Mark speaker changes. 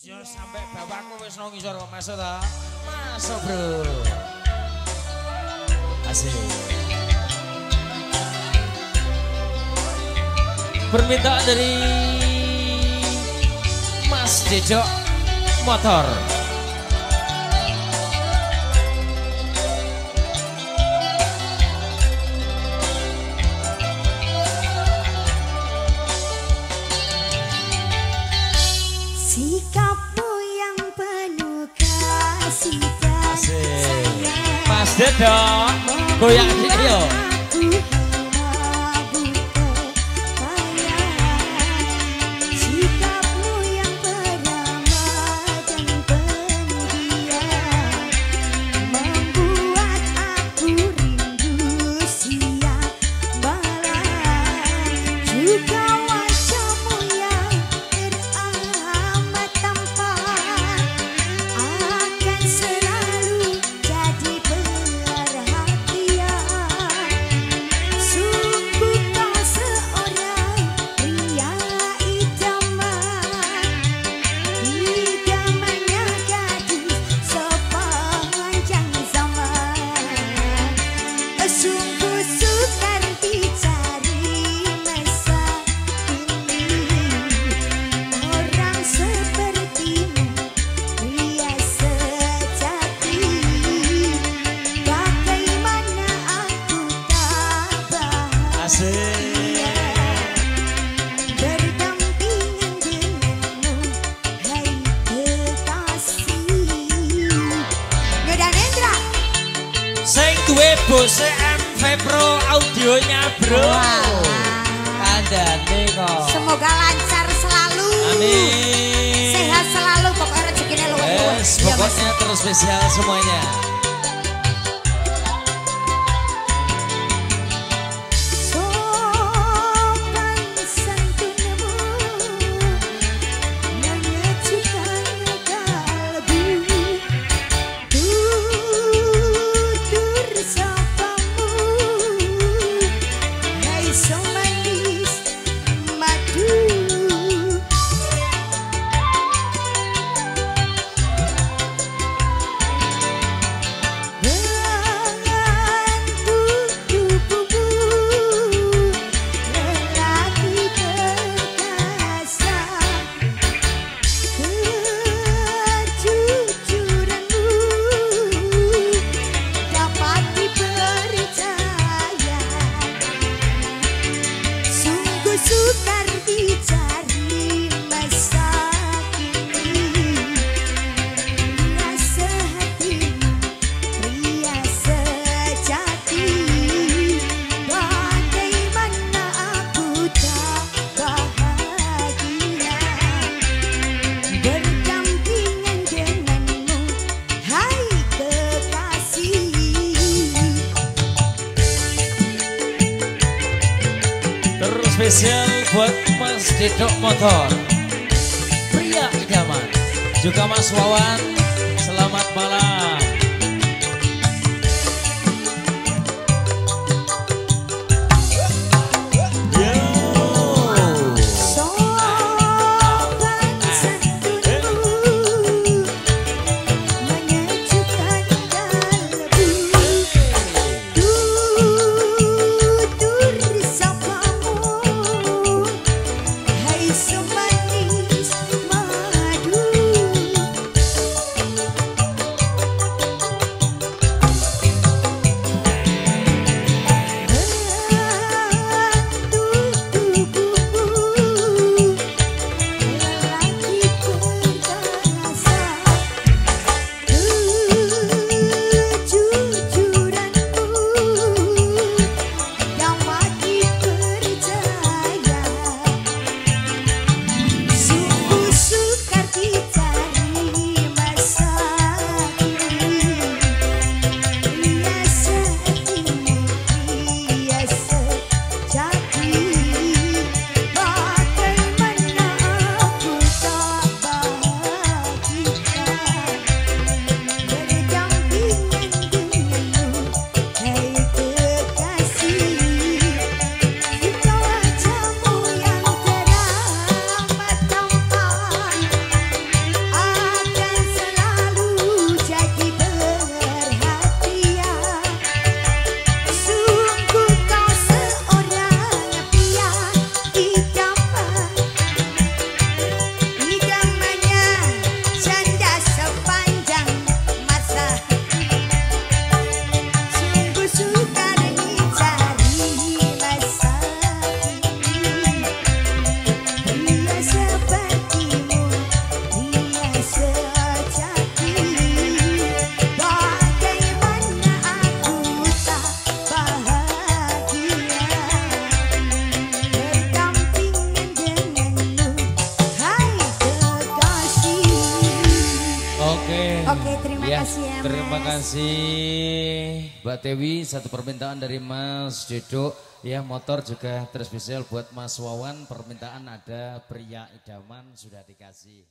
Speaker 1: Yo sampai bapakku wis nang ngisor kok masuk ta. Masuk, Bro. Asik. Permintaan dari Mas Dejo Motor. Sedo Goyang sini yo Bose MV Pro audionya, Bro. Kandane kok.
Speaker 2: Semoga lancar selalu
Speaker 1: Amin.
Speaker 2: Sehat selalu pokoknya rezekinya luwes
Speaker 1: Yes,
Speaker 2: Iya,
Speaker 1: pokoknya terus spesial semuanya. Spesial buat Mas Dedok Motor. Pria idaman. Juga Mas Wawan. Selamat malam. Kasih ya,
Speaker 2: Terima
Speaker 1: Mas.
Speaker 2: kasih Mbak Dewi, satu permintaan dari Mas Dedo. Ya, motor juga terspesial buat Mas Wawan. Permintaan ada pria idaman sudah dikasih.